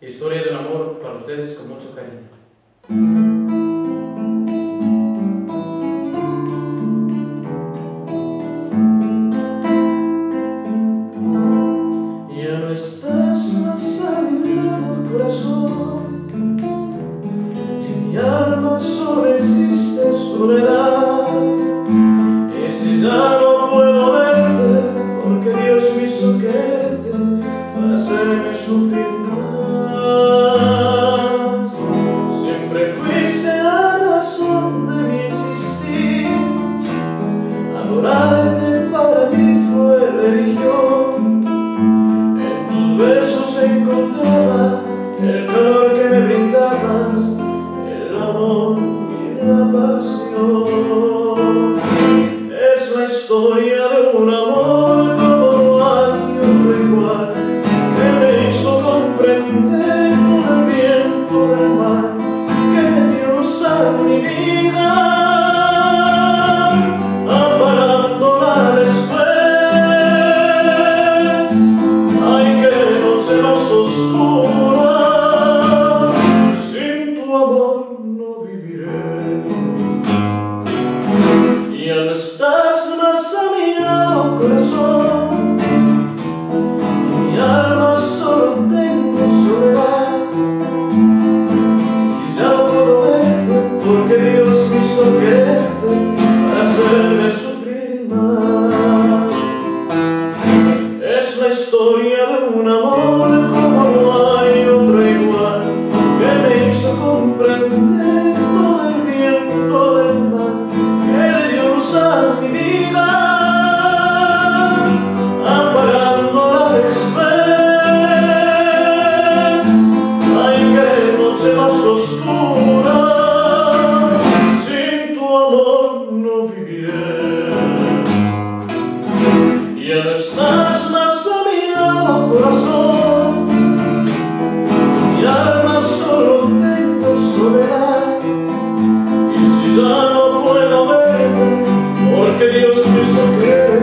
Historia de un amor para ustedes con mucho cariño. Ya no estás más a corazón En mi alma solo existe soledad Y si ya no puedo verte Porque Dios me hizo quererte Para hacerme sufrir más el calor que me brindabas, el amor y la pasión. Es la historia de un amor como hay otro igual, que me hizo comprender todo el bien, todo el mal, que me dio luz a mi vida, apagándola Ya corazón. Mi alma solo tengo soledad. Y si ya no puedo verte, porque Dios hizo creer.